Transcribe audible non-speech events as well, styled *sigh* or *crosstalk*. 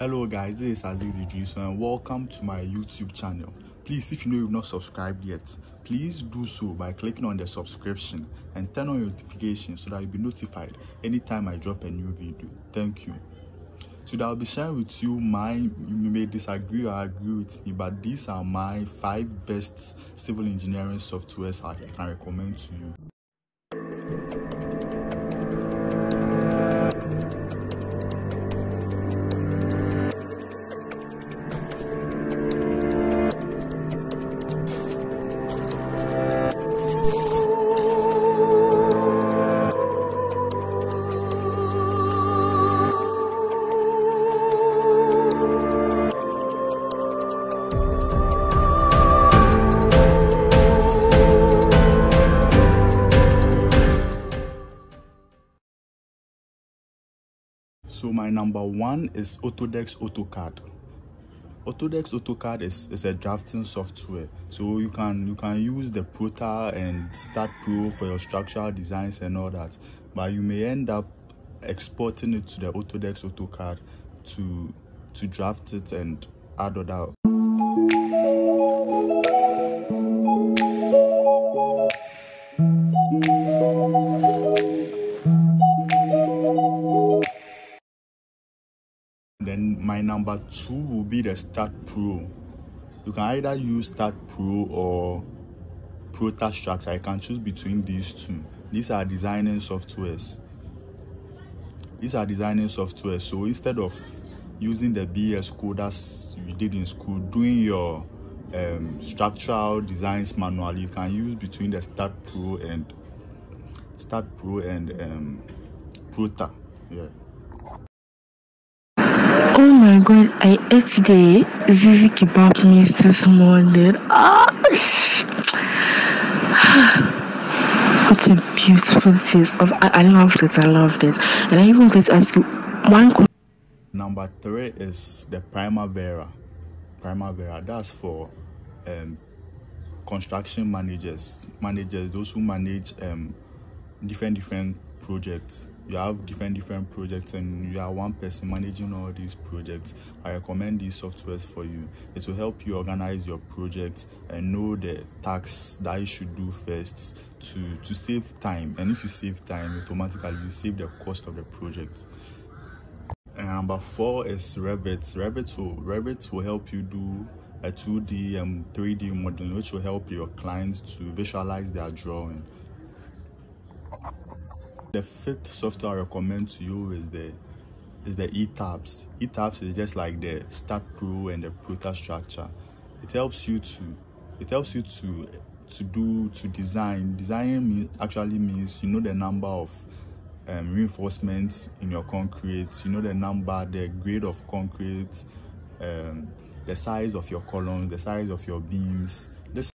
Hello guys, this is Aziz Idris and welcome to my YouTube channel. Please, if you know you've not subscribed yet, please do so by clicking on the subscription and turn on your notifications so that you'll be notified anytime I drop a new video. Thank you. Today I'll be sharing with you my, you may disagree or agree with me, but these are my five best civil engineering softwares I can recommend to you. So my number one is Autodesk AutoCAD. Autodesk AutoCAD is, is a drafting software. So you can you can use the Prota and STAAD Pro for your structural designs and all that. But you may end up exporting it to the Autodesk AutoCAD to to draft it and add other Then my number two will be the STAAD Pro. You can either use STAAD Pro or Prota Structure. I can choose between these two. These are designing softwares. These are designing softwares. So instead of using the BS code as you did in school, doing your um, structural designs manually, you can use between the STAAD Pro and STAAD Pro and um, Prota. Yeah. Oh my god, I ate the Zizi kebab meat this morning. Ah, *sighs* what a beautiful taste! Of, I, I loved it, I loved it. And I even to ask you one question. Number three is the Primavera. Primavera, that's for um, construction managers, managers, those who manage um, different different projects. You have different different projects and you are one person managing all these projects. I recommend these softwares for you. It will help you organize your projects and know the tasks that you should do first to to save time. And if you save time automatically you save the cost of the project. And number four is revit. Revit will revit will help you do a 2d and 3d modeling which will help your clients to visualize their drawing the fifth software I recommend to you is the is the eTabs. eTabs is just like the STAAD Pro and the Prota structure. It helps you to it helps you to to do to design. Design mean, actually means you know the number of um, reinforcements in your concrete. You know the number, the grade of concrete, um, the size of your columns, the size of your beams,